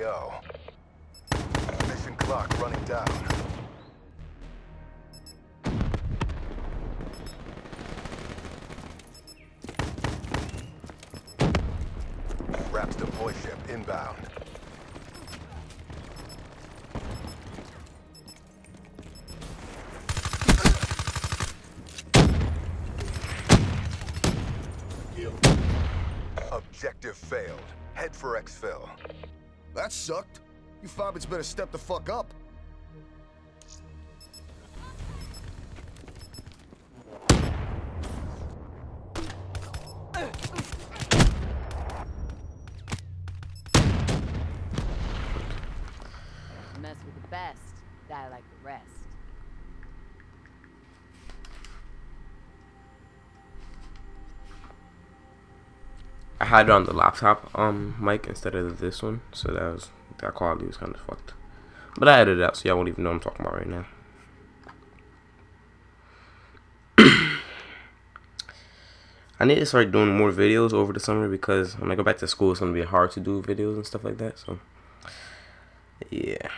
AO. Mission clock running down. Raps deploy ship inbound. Objective failed. Head for exfil. That sucked. You fobbits better step the fuck up. I had it on the laptop um mic instead of this one, so that was that quality was kind of fucked. But I edited it out, so y'all won't even know what I'm talking about right now. I need to start doing more videos over the summer because when I go back to school, it's gonna be hard to do videos and stuff like that. So, yeah.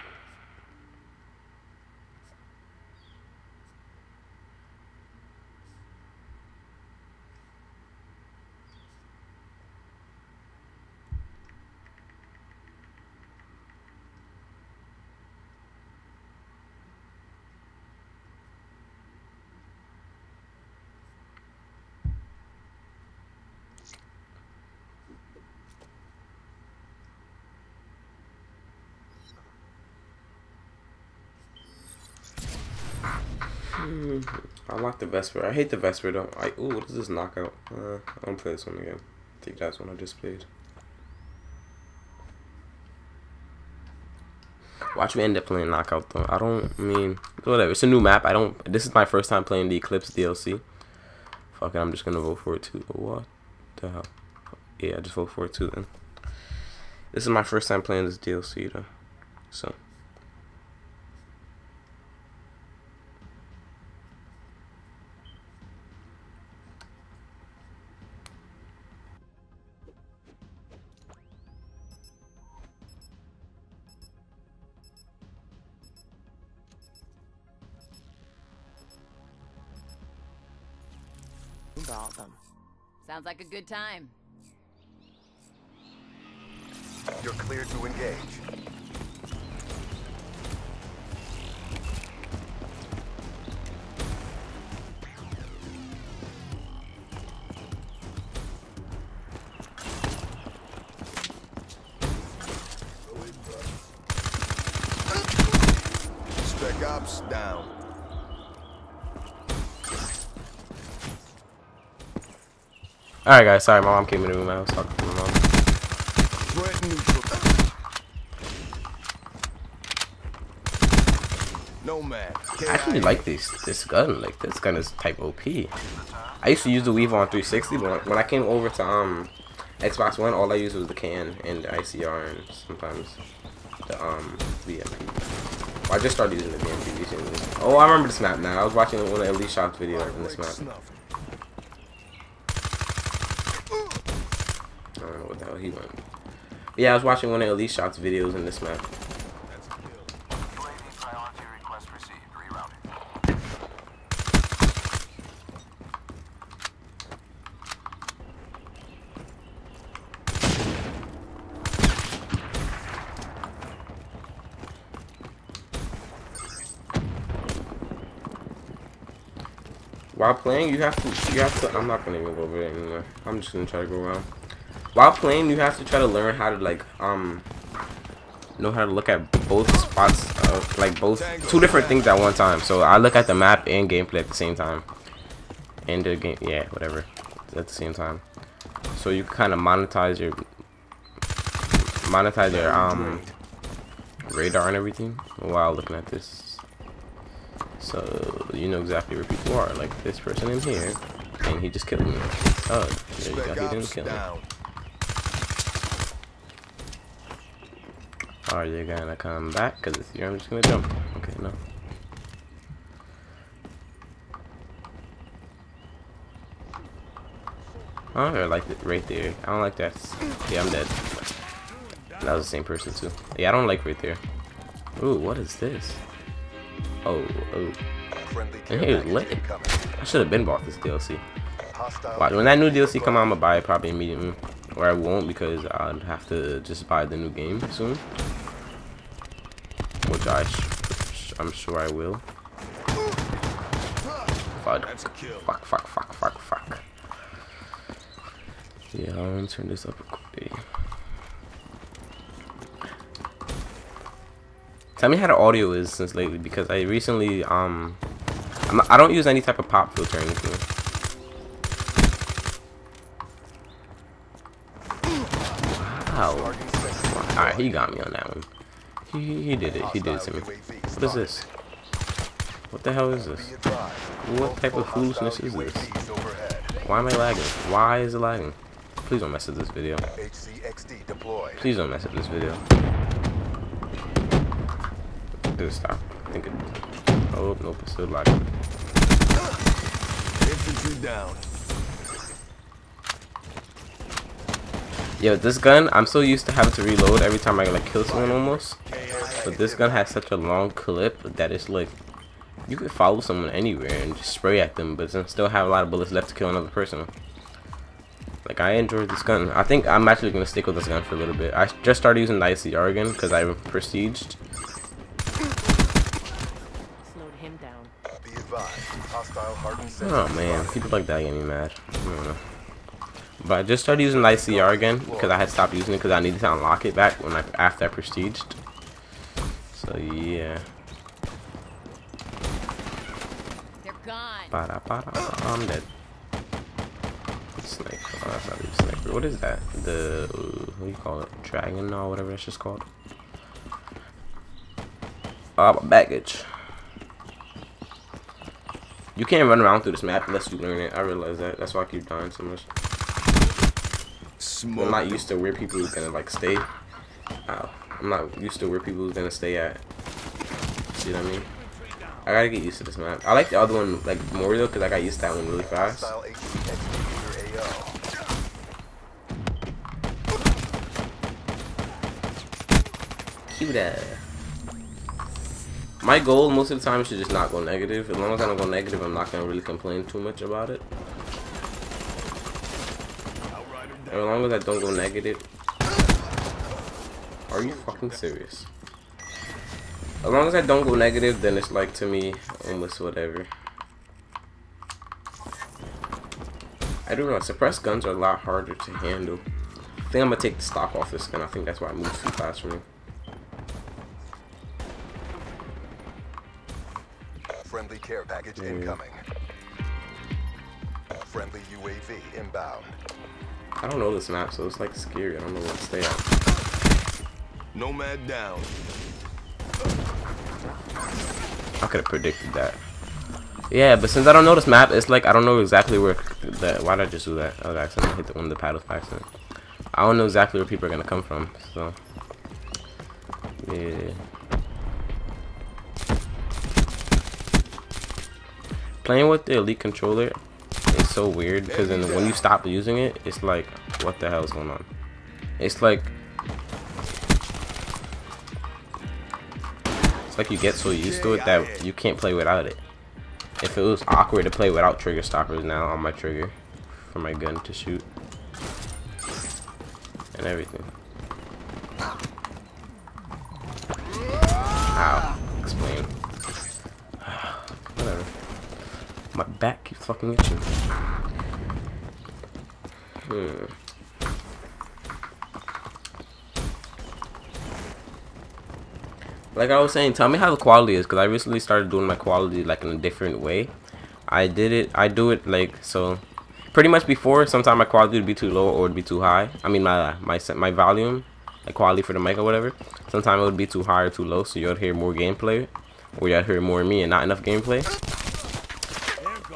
I like the Vesper. I hate the Vesper though. I ooh, what is this knockout? Uh, I don't play this one again. I think that's one I just played. Watch me end up playing knockout though. I don't I mean whatever. It's a new map. I don't. This is my first time playing the Eclipse DLC. Fuck it. I'm just gonna vote for it too. What the hell? Yeah, I just vote for it too then. This is my first time playing this DLC though. So. Brought them. Sounds like a good time. You're clear to engage. Spec ops down. Alright guys, sorry my mom came in the room. I was talking to my mom. I actually like this this gun. Like this gun is type OP. I used to use the Weevil on 360, but when I came over to um Xbox One, all I used was the can and the ICR and sometimes the um VMP. Well, I just started using the VMP recently. Oh, I remember this map now. I was watching one of Elite Shot's videos in this map. He. But yeah, I was watching one of Elite Shot's videos in this map. While playing, you have to, you have to, I'm not gonna even go over it anymore. I'm just gonna try to go around. While playing, you have to try to learn how to, like, um, know how to look at both spots, of, like, both, two different things at one time. So I look at the map and gameplay at the same time. And the game, yeah, whatever, at the same time. So you kind of monetize your, monetize your, um, radar and everything while looking at this. So you know exactly where people are. Like this person in here, and he just killed me. Oh, there you go. He didn't kill me. Are you gonna come back? Cause if you're, I'm just gonna jump. Okay, no. Oh, I like it right there. I don't like that. Yeah, I'm dead. That was the same person too. Yeah, I don't like right there. Ooh, what is this? Oh, oh. And care lit. I should have been bought this DLC. Watch, when that new DLC come out, I'm gonna buy it probably immediately. Or I won't because I'd have to just buy the new game soon. I, I'm sure I will. Fuck. Fuck, fuck, fuck, fuck, fuck. Yeah, I'm gonna turn this up quickly. Tell me how the audio is since lately because I recently um I'm not, I don't use any type of pop filter or anything. Wow. Alright, he got me on that one. He, he did it. He did it to me. What is this? What the hell is this? What type of foolishness is this? Why am I lagging? Why is it lagging? Please don't mess up this video. Please don't mess up this video. Dude, stop. I think it. Oh, nope, it's still lagging. Infantry down. Yo, this gun, I'm so used to having to reload every time I like kill someone almost. But this gun has such a long clip that it's like you could follow someone anywhere and just spray at them, but then still have a lot of bullets left to kill another person. Like I enjoyed this gun. I think I'm actually gonna stick with this gun for a little bit. I just started using the ICR again because I prestiged. Slowed him down. Be advised, hostile hardened Oh man, people like that get me mad. I don't know. But I just started using the ICR again because I had stopped using it because I needed to unlock it back when I after I prestiged. So yeah. They're gone. Ba-da, ba-da, I'm dead. Sniper. Oh, that's not even sniper. What is that? The uh, what do you call it? Dragon or whatever that's just called. Uh, baggage. You can't run around through this map unless you learn it. I realize that. That's why I keep dying so much. Smoke. I'm not used to where people is gonna like stay. Ow. I'm not used to where people is gonna stay at. See what I mean? I gotta get used to this map. I like the other one like more though, cause I got used to that one really fast. Cute My goal most of the time is to just not go negative. As long as I don't go negative, I'm not gonna really complain too much about it. As long as I don't go negative. Are you fucking serious? As long as I don't go negative, then it's like to me almost whatever. I don't know. Suppressed guns are a lot harder to handle. I think I'm gonna take the stock off this gun. I think that's why it moves too fast for me. Friendly care package incoming. Friendly UAV inbound. I don't know this map, so it's like scary. I don't know where to stay at. Nomad down. I could have predicted that. Yeah, but since I don't know this map, it's like I don't know exactly where that. Why did I just do that? Oh, I was accidentally hit the one of the paddles by accident. I don't know exactly where people are gonna come from, so yeah. Playing with the Elite controller is so weird because then when you stop using it, it's like, what the hell is going on? It's like It's like you get so used to it that you can't play without it. If it was awkward to play without trigger stoppers now on my trigger for my gun to shoot and everything. Ow. Explain. Whatever. My back fucking itching. Hmm. like I was saying, tell me how the quality is because I recently started doing my quality like in a different way. I did it. I do it like so. Pretty much before, sometimes my quality would be too low or would be too high. I mean my my my volume, like quality for the mic or whatever. Sometimes it would be too high or too low, so you'd hear more gameplay, or you'd hear more me and not enough gameplay.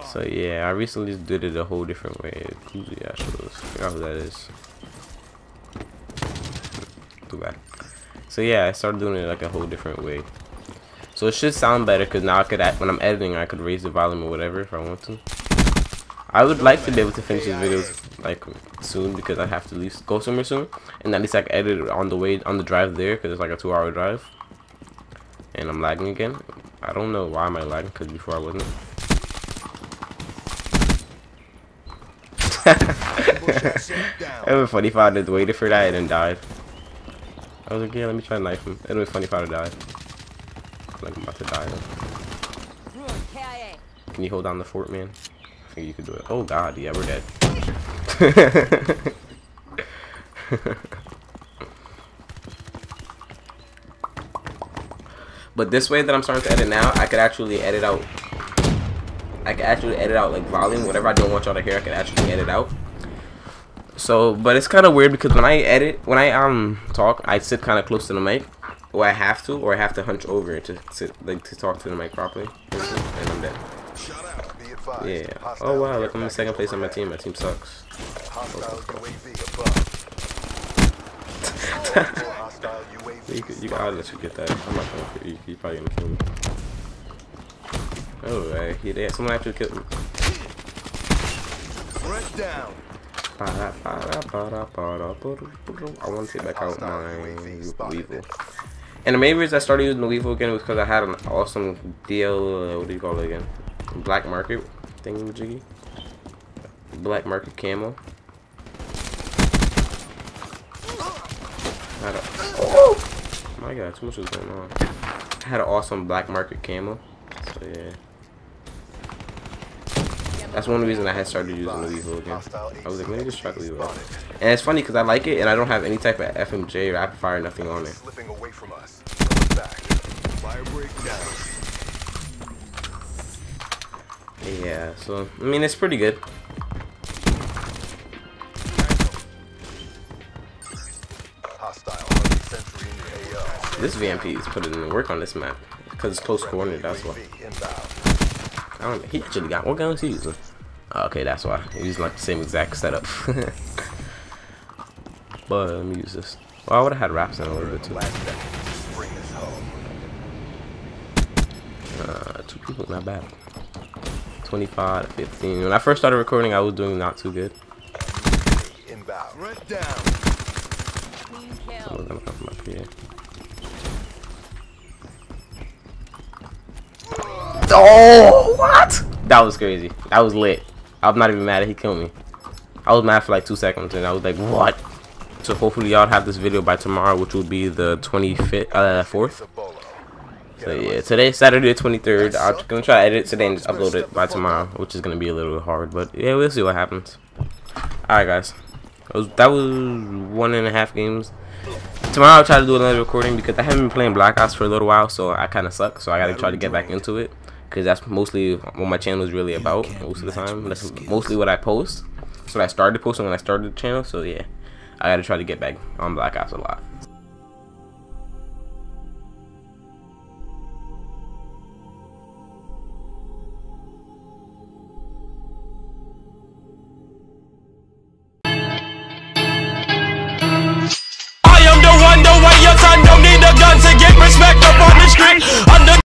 So yeah, I recently did it a whole different way. Astros. I forgot who that is. Too bad. So yeah, I started doing it like a whole different way. So it should sound better because now I could, when I'm editing, I could raise the volume or whatever if I want to. I would like to be able to finish these videos like soon because I have to least go somewhere soon, and at least I can edit it on the way on the drive there because it's like a two-hour drive. And I'm lagging again. I don't know why am I lagging because before I wasn't. it would be funny if I had waited for that and then died. I was like, yeah, let me try to knife him. It would be funny if I had died. Like I'm about to die. Can you hold down the fort, man? I think you could do it. Oh god, yeah, we're dead. but this way that I'm starting to edit now, I could actually edit out. I could actually edit out like volume, whatever I don't want y'all to hear, I could actually edit out. So, but it's kind of weird because when I edit, when I um talk, I sit kind of close to the mic, or I have to, or I have to hunch over to sit like to talk to the mic properly, and I'm dead. Yeah. Oh wow, look, I'm in second place on my team. My team sucks. Hostile UAV above. Multiple hostile You, you gotta let you get that. I'm not gonna kill you. He's probably gonna kill me. Oh, right. He there. Someone actually killed me. Threat down. I want to take back out my. Weevil. And the main reason I started using the Weevil again was because I had an awesome deal, uh, what do you call it again? Black market thingy jiggy. Black market camo. Had a, oh my god, too much was going on. I had an awesome black market camo. So yeah. That's one reason I had started using the Weevil again. I was like, let me just try the Weevil. And it's funny because I like it and I don't have any type of FMJ or rapid fire, nothing on it. Slipping away from us. Falling back. Firebreak down. Yeah, so I mean it's pretty good. Hostile Harvey sentry in your AO. This VMP is putting in work on this map because it's close cornered. That's why. UAV inbound. I don't. He actually got what gun is he using? Oh, okay, that's why. He's using like the same exact setup. but let me use this. Well, I would have had wraps in a little bit too. Last second. Bring us home. Uh, two people, not bad. 25 to 15. When I first started recording, I was doing not too good. Inbound. Threat down. Clean I kill. gonna come from up here. Oh, what? That was crazy. That was lit. I'm not even mad that he killed me. I was mad for like two seconds, and I was like, what? So hopefully y'all have this video by tomorrow, which will be the 25th, uh, 4th. So yeah, today, Saturday the 23rd. I'm gonna try to edit today and just upload it by tomorrow, which is gonna be a little hard, but yeah, we'll see what happens. Alright guys, that was, that was one and a half games. Tomorrow I'll try to do another recording because I haven't been playing Black Ops for a little while, so I kind of suck. So I gotta try to get back into it because that's mostly what my channel is really about most of the time. That's mostly what I post. So I started posting when I started the channel. So yeah, I gotta try to get back on Black Ops a lot.